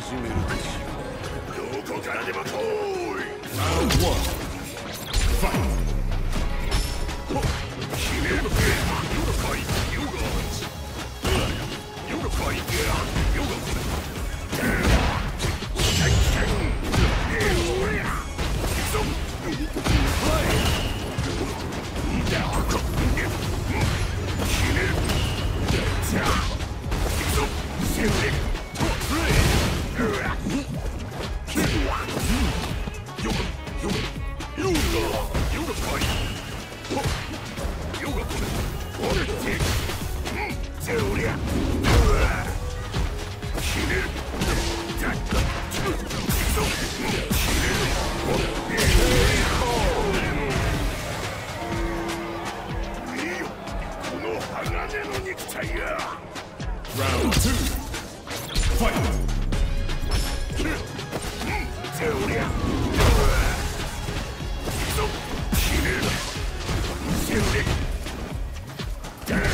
始めるとしようどこからでも来い Round one. Fight. 決める You Round two. Fight. ておりゃ行くぞ決めるせんでダウ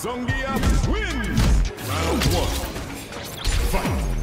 Zongia wins. Round one. Fight.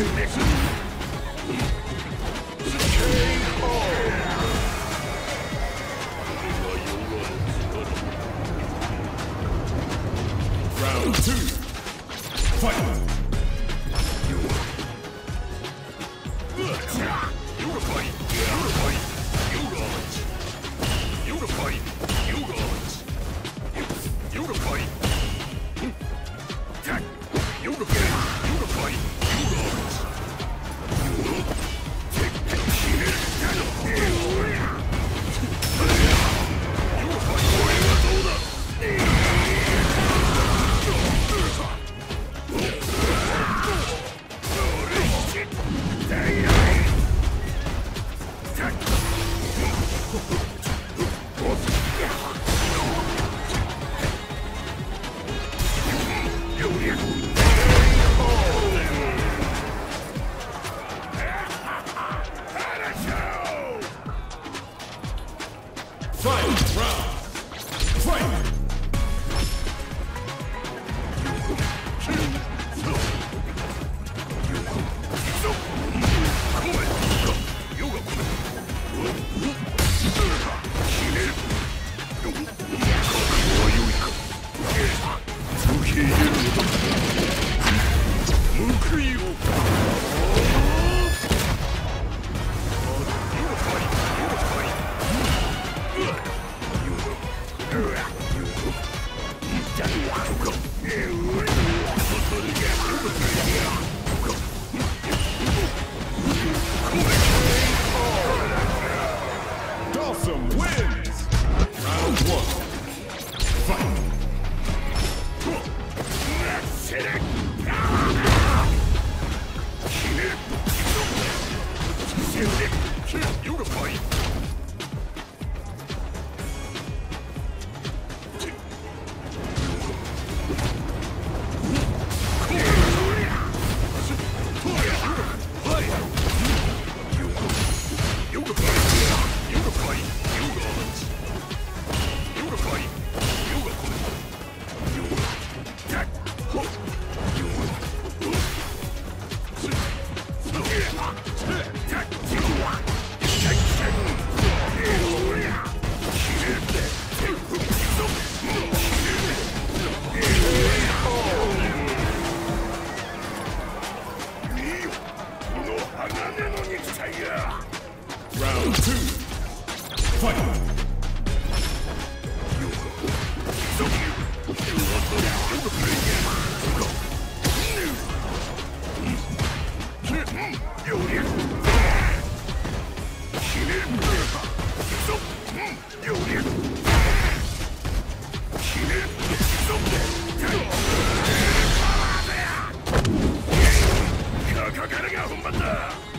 Round two. Fight! Fight! Round! Dawson wins! Round one. Fight! Beautiful. Round two. Fight. Thunder!